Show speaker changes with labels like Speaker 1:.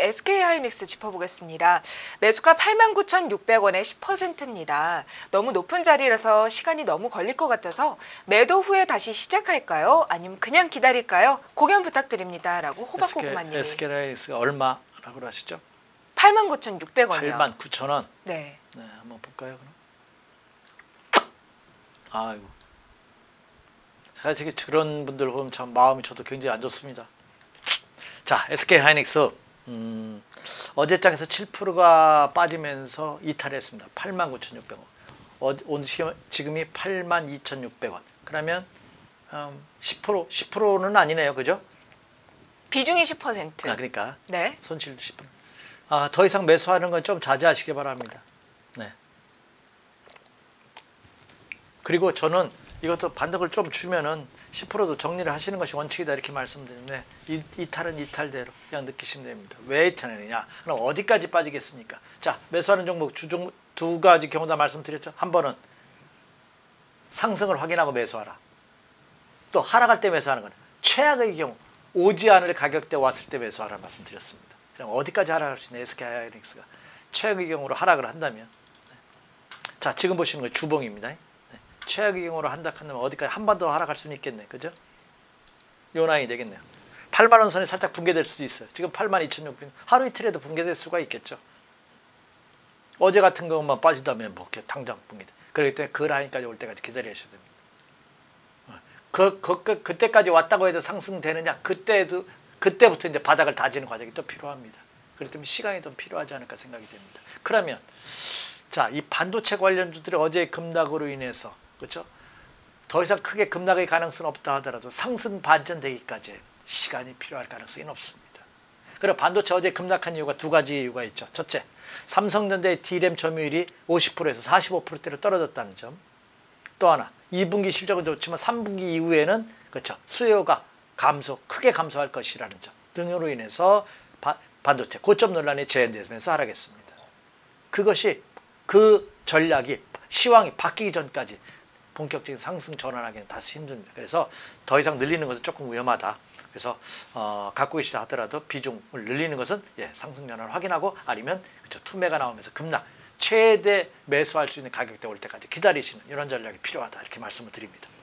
Speaker 1: SK하이닉스 짚어보겠습니다. 매수가 89,600원에 10%입니다. 너무 높은 자리라서 시간이 너무 걸릴 것 같아서 매도 후에 다시 시작할까요? 아니면 그냥 기다릴까요? 고견 부탁드립니다. 라고 호박고구마님이
Speaker 2: SK라이스가 얼마라고 하시죠?
Speaker 1: 89,600원이요.
Speaker 2: 8만 9천 원.
Speaker 1: 네.
Speaker 2: 네, 한번 볼까요, 그럼? 아이고. 사실 그런 분들 보면 참 마음이 저도 굉장히 안 좋습니다. 자, SK 하이닉스 음, 어제장에서 7%가 빠지면서 이탈했습니다. 89,600원. 어, 오늘 지금, 지금이 82,600원. 그러면 음, 10% 10%는 아니네요, 그죠?
Speaker 1: 비중이 10%.
Speaker 2: 아, 그러니까
Speaker 1: 네.
Speaker 2: 손실도 10%. 아, 더 이상 매수하는 건 좀 자제하시기 바랍니다. 네. 그리고 저는 이것도 반등을 좀 주면은 10%도 정리를 하시는 것이 원칙이다 이렇게 말씀드리는데 이, 이탈은 이탈대로 그냥 느끼시면 됩니다. 왜 이탈하느냐? 그럼 어디까지 빠지겠습니까? 자, 매수하는 종목 주종 두 가지 경우 다 말씀드렸죠. 한 번은 상승을 확인하고 매수하라. 또 하락할 때 매수하는 거는 최악의 경우 오지 않을 가격대 왔을 때 매수하라 말씀드렸습니다. 그럼 어디까지 하락할 수 있는 SK하이닉스가 최악의 경우로 하락을 한다면 네. 자 지금 보시는 거 주봉입니다. 네. 최악의 경우로 한다 한다면 어디까지 한번더 하락할 수는 있겠네, 그죠? 요 라인이 되겠네요. 8만 원 선이 살짝 붕괴될 수도 있어요. 지금 8만 2,600원 하루 이틀에도 붕괴될 수가 있겠죠. 어제 같은 것만 빠진다면 뭐 당장 붕괴. 그렇기 때문에 그 라인까지 올 때까지 기다리셔야 됩니다. 그, 그, 그 그때까지 왔다고 해도 상승되느냐? 그때도 그때부터 이제 바닥을 다지는 과정이 또 필요합니다. 그렇기 때문에 시간이 좀 필요하지 않을까 생각이 됩니다. 그러면 자, 이 반도체 관련주들이 어제 급락으로 인해서 그렇죠? 더 이상 크게 급락의 가능성은 없다 하더라도 상승 반전되기까지 시간이 필요할 가능성이 높습니다. 그리고 반도체 어제 급락한 이유가 두 가지 이유가 있죠. 첫째, 삼성전자의 D램 점유율이 50%에서 45%대로 떨어졌다는 점. 또 하나, 2분기 실적은 좋지만 3분기 이후에는 그렇죠. 수요가 감소, 크게 감소할 것이라는 점 등으로 인해서 바, 반도체 고점 논란이 재현되면서 하락했습니다. 그것이 그 전략이 시황이 바뀌기 전까지 본격적인 상승 전환하기는 다소 힘듭니다. 그래서 더 이상 늘리는 것은 조금 위험하다. 그래서 어, 갖고 계시다 하더라도 비중을 늘리는 것은 예, 상승 전환을 확인하고 아니면 그렇죠, 투매가 나오면서 급락 최대 매수할 수 있는 가격대 올 때까지 기다리시는 이런 전략이 필요하다 이렇게 말씀을 드립니다.